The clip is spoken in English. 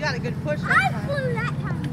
You got a good push. I flew that time.